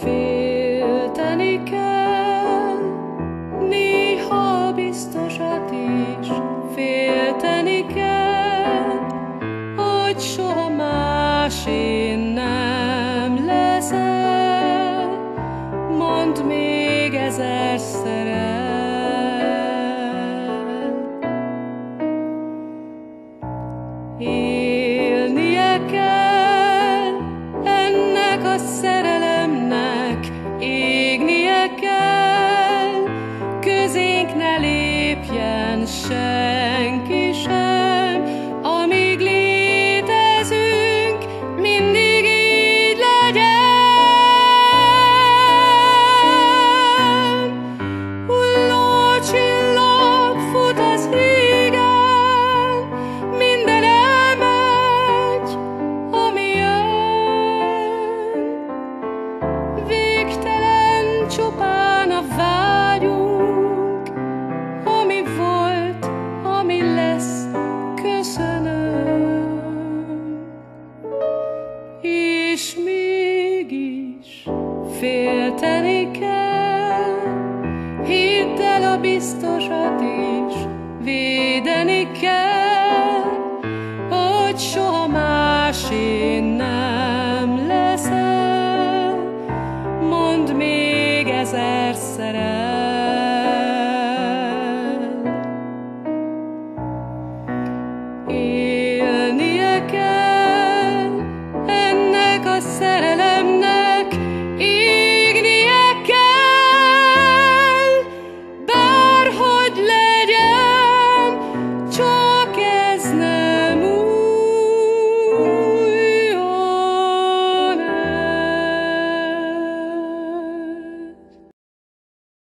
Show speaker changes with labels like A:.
A: Félteni kell, néha biztosat is. Félteni kell, hogy soha másé nem leszel. Mondd még ezerszer. közénk ne lépjen senki sem. És mégis félteni kell, hidd el a biztosat is, védeni kell, hogy soha másé nem leszel, mondd még ezerszer el.